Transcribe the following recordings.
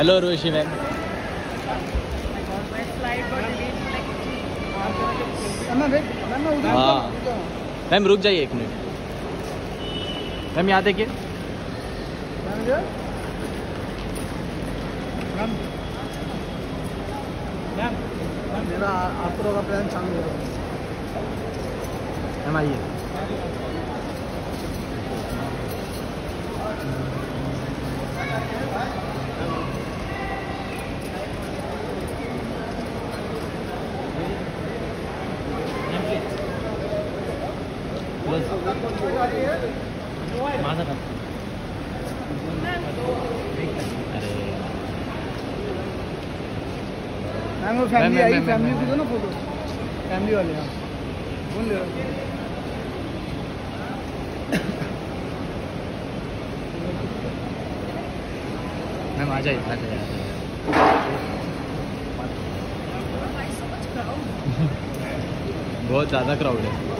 Hello Roshi ma'am हाँ। Ma'am रुक जाइए एक मिनट मैम यहाँ देखिए। मेरा आफ्टर का प्लान चालू है मैम आइए। माझा अरे मैम वो फैमिली आई फैमिली को दो ना फ़ोटो फैमिली वाले हाँ। कौन ले मैम आ जाइए आ जाइए बहुत ज़्यादा क्राउड है।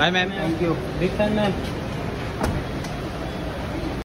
Bye, ma'am. Thank you. Big fan, ma'am.